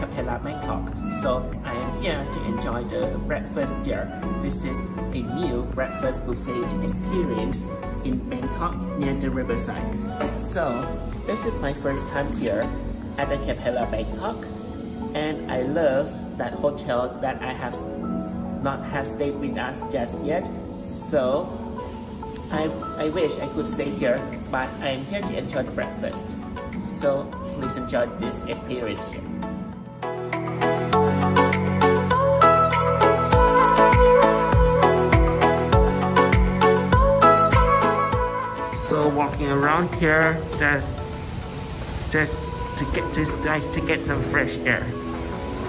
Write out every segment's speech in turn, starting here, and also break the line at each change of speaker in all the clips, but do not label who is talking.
Capella Bangkok so I am here to enjoy the breakfast here this is a new breakfast buffet experience in Bangkok near the riverside so this is my first time here at the Capella Bangkok and I love that hotel that I have not have stayed with us just yet so I, I wish I could stay here, but I am here to enjoy the breakfast. So please enjoy this experience. So walking around here, that's just to get just nice to get some fresh air.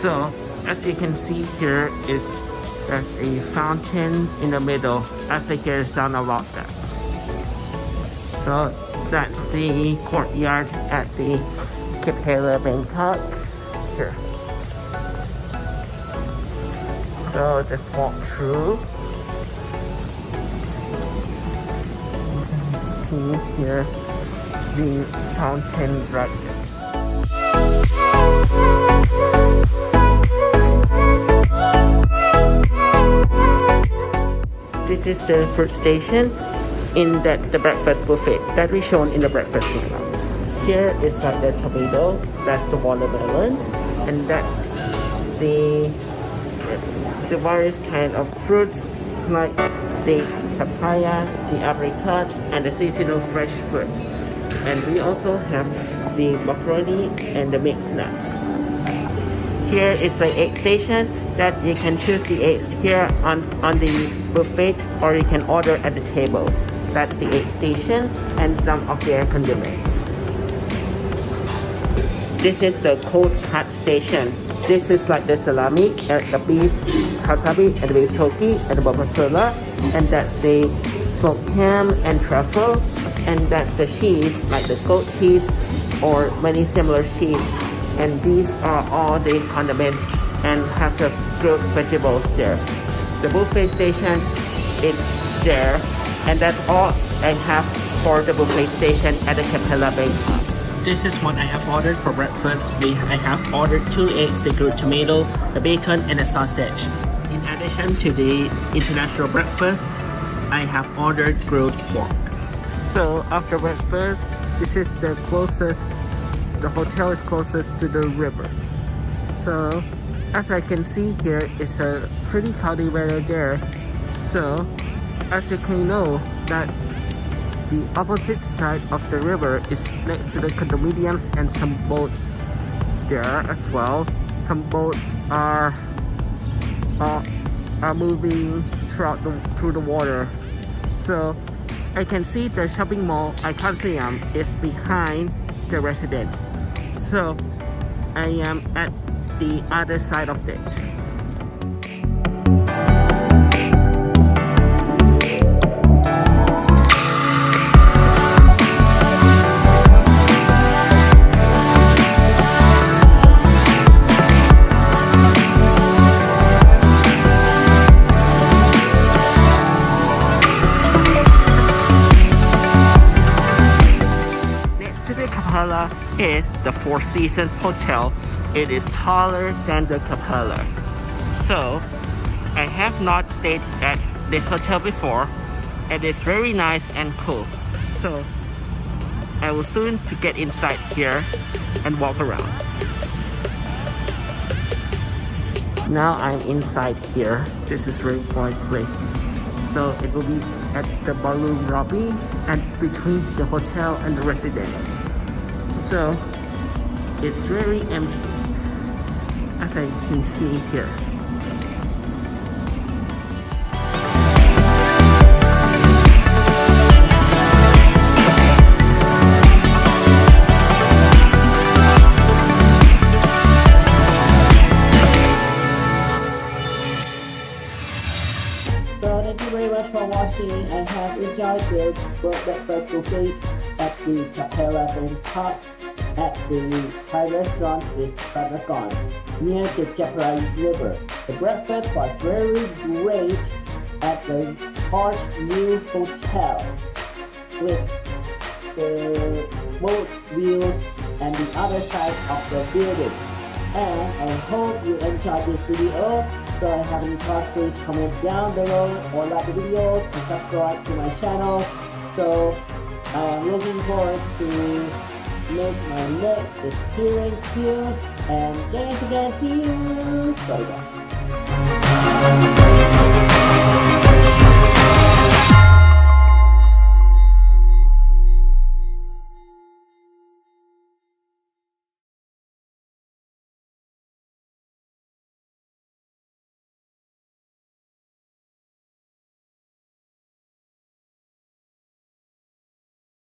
So as you can see here is there's a fountain in the middle as I hear the sound of water. So that's the courtyard at the Capella Bangkok. Here. So just walk through. See here the fountain right This is the fruit station in that the breakfast buffet that we shown in the breakfast buffet. Here is like the tomato, that's the watermelon, and that's the the various kind of fruits like the papaya, the apricot, and the seasonal fresh fruits. And we also have the macaroni and the mixed nuts. Here is the egg station that you can choose the eggs here on, on the buffet or you can order at the table. That's the egg station and some of their condiments. This is the cold cut station. This is like the salami, and the beef wasabi, and beef turkey, and the mozzarella, and that's the smoked ham and truffle, and that's the cheese, like the goat cheese or many similar cheese. And these are all the condiments and have the grilled vegetables there. The buffet station is there and that's all I have for the buffet station at the Capella Bangkok. This is what I have ordered for breakfast. I have ordered two eggs, the grilled tomato, the bacon, and the sausage. In addition to the international breakfast, I have ordered grilled pork. So after breakfast, this is the closest, the hotel is closest to the river. So as I can see here, it's a pretty cloudy weather there. So as you can know that the opposite side of the river is next to the condominiums and some boats there as well. Some boats are are, are moving throughout the through the water. So I can see the shopping mall ICONSIAM is behind the residence. So I am at the other side of it. Capella is the Four Seasons Hotel. It is taller than the Capella. So, I have not stayed at this hotel before. It is very nice and cool. So, I will soon to get inside here and walk around. Now I'm inside here. This is very quiet place. So it will be at the ballroom lobby and between the hotel and the residence so it's very empty as I can see here.
So thank you very much for watching and have enjoyed the breakfast buffet at the Capella Park at the Thai restaurant is Phra Nakhon, near the Chao Phraya River. The breakfast was very great at the Hot New Hotel with the boat
views and the other side of the building. And I hope you enjoyed this video. So I have any thoughts, please comment down below or like the video and subscribe to my channel. So uh, looking forward to make my next experience here. And thanks again. See you. Bye bye